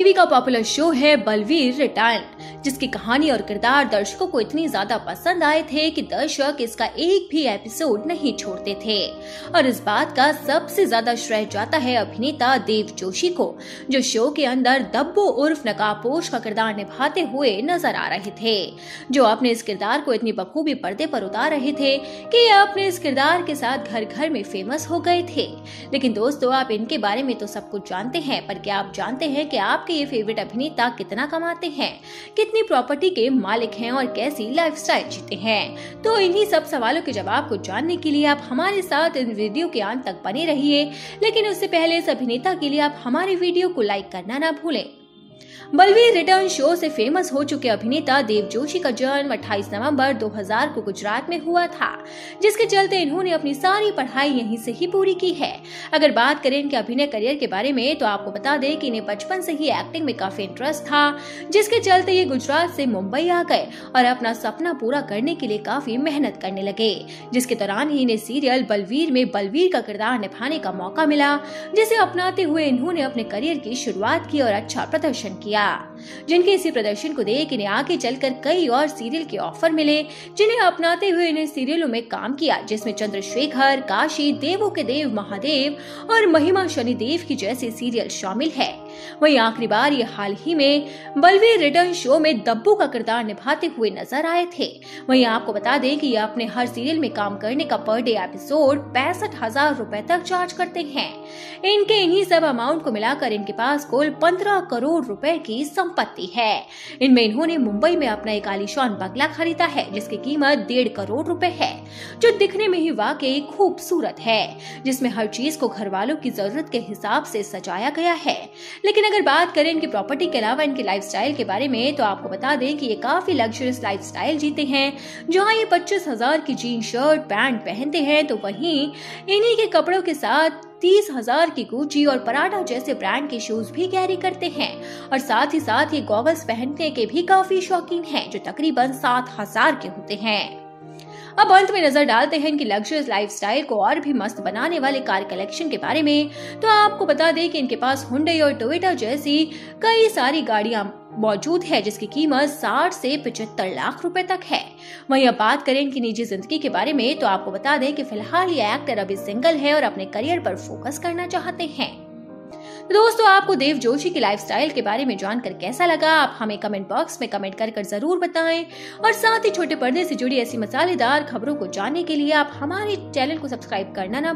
TV का popular show है Balvir retired जिसकी कहानी और किरदार दर्शकों को इतनी ज़्यादा पसंद आए थे कि दर्शक इसका एक भी एपिसोड नहीं छोड़ते थे। और इस बात का सबसे ज़्यादा श्रेय जाता है अभिनेता देव जोशी को, जो शो के अंदर दब्बू उर्फ़ नकाबपोश का किरदार निभाते हुए नज़र आ रहे थे, जो अपने इस किरदार को इतनी बखूबी पर्दे पर उतार रहे थे कि ये अपने इस किरदार के साथ घर घर में फ़ेमस हो गए थे। लेकिन दोस्तों, आप इनके बारे में तो सब कुछ जानते हैं, पर क्या आप जानते हैं कि आप आपके ये फेवरेट अभिनेता कितना कमाते हैं, कितनी प्रॉपर्टी के मालिक हैं और कैसी लाइफस्टाइल जीते हैं? तो इन्हीं सब सवालों के जवाब को जानने के लिए आप हमारे साथ इन वीडियो के अंत तक बने रहिए। लेकिन उससे पहले इस अभिनेता के लिए आप हमारे वीडियो को लाइक करना ना भूलें। बलवीर रिटर्न शो से फ़ेमस हो चुके अभिनेता देव जोशी का जन्म 28 नवंबर 2000 को गुजरात में हुआ था, जिसके चलते इन्होंने अपनी सारी पढ़ाई यहीं से ही पूरी की है। अगर बात करें इनके अभिनय करियर के बारे में तो आपको बता दें कि इन्हें बचपन से ही एक्टिंग में काफ़ी इंटरेस्ट था, जिसके चलते ये गुजरात से मुंबई आ गए और अपना सपना पूरा करने के लिए काफ़ी मेहनत करने लगे, जिसके दौरान ही इन्हें सीरियल बलवीर में बलवीर का किरदार निभाने का मौका मिला, जिसे अपनाते हुए इन्होंने अपने करियर की शुरुआत की और अच्छा प्रदर्शन किया किया, जिनके इसी प्रदर्शन को देख इन्हें आगे चलकर कई और सीरियल के ऑफ़र मिले, जिन्हें अपनाते हुए इन्हें सीरियलों में काम किया, जिसमें चंद्रशेखर, काशी, देवों के देव महादेव और महिमा शनिदेव की जैसे सीरियल शामिल है। वहीं आखिरी बार ये हाल ही में बलवीर रिटर्न शो में दब्बू का किरदार निभाते हुए नज़र आए थे। वहीं आपको बता दें कि ये अपने हर सीरियल में काम करने का पर डे एपिसोड पैंसठ हज़ार रूपए तक चार्ज करते हैं। इनके इन्हीं सब अमाउंट को मिलाकर इनके पास कुल पंद्रह करोड़ रूपए की संपत्ति है। इनमें इन्होंने मुंबई में अपना एक आलिशान बंगला खरीदा है, जिसकी कीमत डेढ़ करोड़ रूपए है, जो दिखने में ही वाकई खूबसूरत है, जिसमें हर चीज़ को घर वालों की ज़रूरत के हिसाब से सजाया गया है। लेकिन अगर बात करें इनकी प्रॉपर्टी के अलावा इनके लाइफस्टाइल के बारे में तो आपको बता दें कि ये काफ़ी लग्जरियस लाइफस्टाइल जीते हैं। जहाँ ये पच्चीस हज़ार की जीन शर्ट पैंट पहनते हैं तो वहीं इन्हीं के कपड़ों के साथ तीस हज़ार की गुची और पराठा जैसे ब्रांड के शूज़ भी कैरी करते हैं। और साथ ही साथ ये गॉगल्स पहनने के भी काफ़ी शौकीन हैं, जो तकरीबन सात हज़ार के होते हैं। अब अंत में नज़र डालते हैं इनकी लग्जरियस लाइफस्टाइल को और भी मस्त बनाने वाले कार कलेक्शन के बारे में। तो आपको बता दें कि इनके पास हुंडई और टोयोटा जैसी कई सारी गाड़ियाँ मौजूद है, जिसकी कीमत 60 से पिछहत्तर लाख रुपए तक है। वहीं अब बात करें इनकी निजी ज़िंदगी के बारे में तो आपको बता दें कि फ़िलहाल ये एक्टर अभी सिंगल है और अपने करियर पर फोकस करना चाहते हैं। तो दोस्तों, आपको देव जोशी की लाइफस्टाइल के बारे में जानकर कैसा लगा? आप हमें कमेंट बॉक्स में कमेंट कर कर ज़रूर बताएँ। और साथ ही छोटे पर्दे से जुड़ी ऐसी मसालेदार खबरों को जानने के लिए आप हमारे चैनल को सब्सक्राइब करना ना